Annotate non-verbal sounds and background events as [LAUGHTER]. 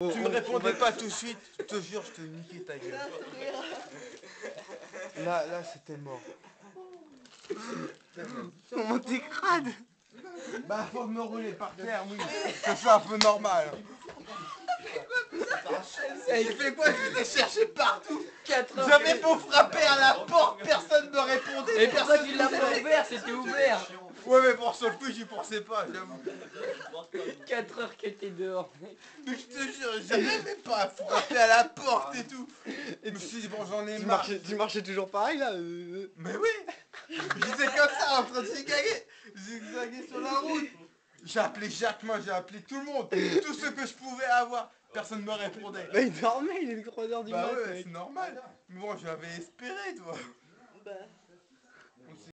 Tu me répondais pas tout de suite, je te jure, je te niquais ta gueule. [LAUGHS] Là, là, c'était mort. Comment t'es crade Bah, faut me rouler par terre, oui. C'est un peu normal. Il fait quoi? Je l'ai cherché partout 4 heures J'avais beau frapper à la porte, personne me répondait Et personne tu l'as pas ouvert C'était ouvert. Ouais, mais pour ce coup, j'y pensais pas, j'avoue. 4 heures que t'es dehors. Mais je te jure, j'arrivais pas à frapper à la porte et tout. Et je me suis dit, bon, j'en ai Tu marre. marchais, tu marchais toujours pareil là euh, Mais oui. J'étais comme ça, en train de zigzaguer. Zigzaguer sur la route. J'ai appelé Jacquemin, j'ai appelé tout le monde. Tout ce que je pouvais avoir. Personne me répondait. Bah il dormait, il est 3h du Bah mat ouais, mec. c'est normal. Mais bon, j'avais espéré, toi We'll see.